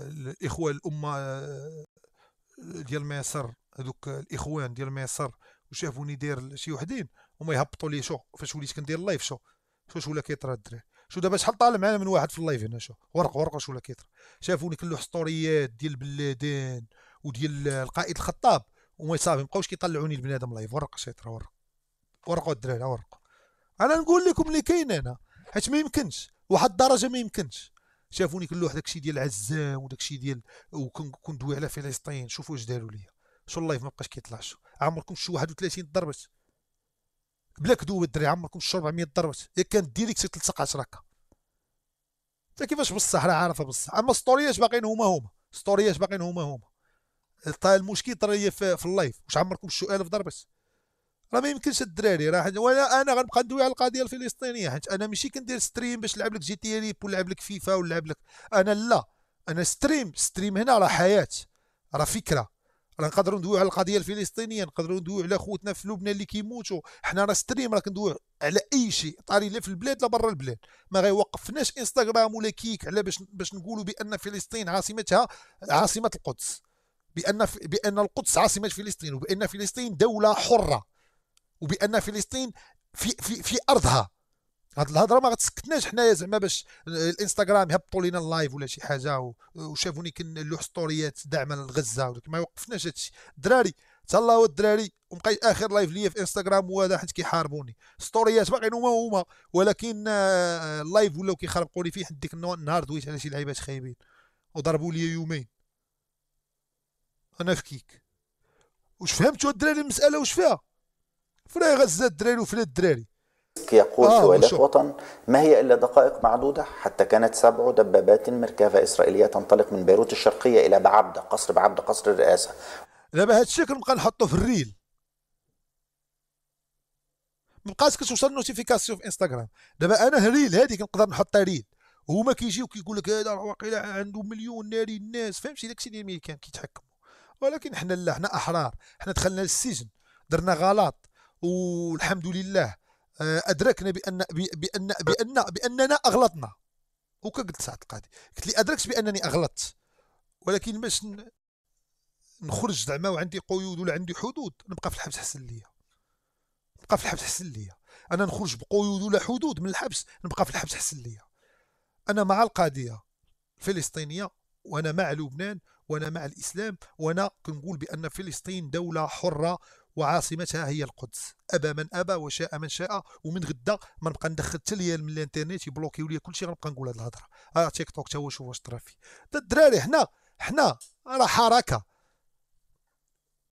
الإخوة الأمة ديال مصر هذوك الإخوان ديال مصر وشافوني داير شي وحدين هما يهبطوا لي شو فاش وليت كندير live شو شو ولا كيطرى الدراري. شو دابا شحال طالع معنا من واحد في ال live هنا شو ورق ورق شو ولا كيطرى. شافوني كنلوح ستوريات ديال بلادان وديال القائد الخطاب وما صافي مابقاوش كيطلعوني البنادم live ورق شيطرى ورق. ورقوا الدراري ورقوا أنا نقول لكم اللي كاين أنا حيت ما يمكنش واحد الدرجة ما يمكنش. شافوني كنلوح داكشي ديال عزام وداكشي ديال وكندوي على فلسطين. شوفوا واش داروا ليا. شو ال live ما بقاش كيطلع شو عمركم شي 31 ضربت بلا كذوب الدري عمركم شي 400 ضربت يا كان direct تلصق 10 هكا انت كيفاش بصح راه عارفة بصح أما ستوريات باقيين هما هما؟ ستوريات باقيين هما هما؟ المشكل ترى في, في ال live. واش عمركم شو 1000 ضربت راه ما يمكنش الدراري راه وأنا أنا غنبقى ندوي على القضية الفلسطينية حيت أنا ماشي كندير stream باش نلعب لك GTA RP ونلعب لك فيفا ونلعب لك أنا لا أنا stream stream هنا راه حياة راه فكرة راه نقدروا ندويو على القضية الفلسطينية نقدروا ندويو على خوتنا في لبنان اللي كيموتوا حنا راه stream راه كندويو على أي شيء طاري لا في البلاد لا برا البلاد ما غيوقفناش انستغرام ولا كيك على باش باش نقولوا بأن فلسطين عاصمتها عاصمة القدس بأن بأن القدس عاصمة فلسطين وبأن فلسطين دولة حرة. وبأن فلسطين في في في أرضها. هاد الهضره ما غتسكتناش حنايا زعما باش الإنستغرام يهبطوا لينا ال live ولا شي حاجة وشافوني كنلوح ستوريات دعما لغزة ما يوقفناش هادشي. الدراري تهلاو الدراري وبقى آخر live ليا في إنستغرام هو هذا حيت كيحاربوني. ستوريات باقيين هما هما ولكن آه، ال live ولاو كيخربقوا لي فيه حد ديك النهار دويت على شي لعيبات خايبين. وضربوا لي يومين. أنا في Kick واش فهمتوا الدراري المسألة؟ واش فيها؟ free غزه الدراري وفلات الدراري. يقول آه ولاية وطن ما هي إلا دقائق معدودة؟ حتى كانت سبع دبابات مركبة إسرائيلية تنطلق من بيروت الشرقية إلى بعبدة قصر بعبدة قصر الرئاسة. دابا هذا الشكل نبقى نحطه في ال reel. مبقاش كتوصل notification في إنستغرام. دابا أنا ال reel هذيك نقدر نحطها reel. هما كيجيو كيقول لك هذا واقيلا عنده مليون ناري الناس. فهمتي داكشي ديال الميريكان كيتحكموا. ولكن حنا لا حنا أحرار. حنا دخلنا للسجن درنا غلط والحمد لله آه، أدركنا بان بان بان بأننا أغلطنا. وكا قلت سعد القاضي قلت لي أدركت بأنني أغلطت. ولكن باش نخرج زعما وعندي قيود ولا عندي حدود نبقى في الحبس حسن ليا. نبقى في الحبس حسن ليا. أنا نخرج بقيود ولا حدود من الحبس نبقى في الحبس حسن ليا. أنا مع القضية الفلسطينية وأنا مع لبنان وأنا مع الإسلام وأنا كنقول بأن فلسطين دولة حرة وعاصمتها هي القدس. ابى من أبى وشاء من شاء ومن غدا ما نبقى ندخل حتى من الإنترنت يبلوكيو ليا كلشي غنبقى نقول هذه الهضرة. آه تيك توك تا هو شوف واش طرا فيه. الدراري حنا حنا راه حركة.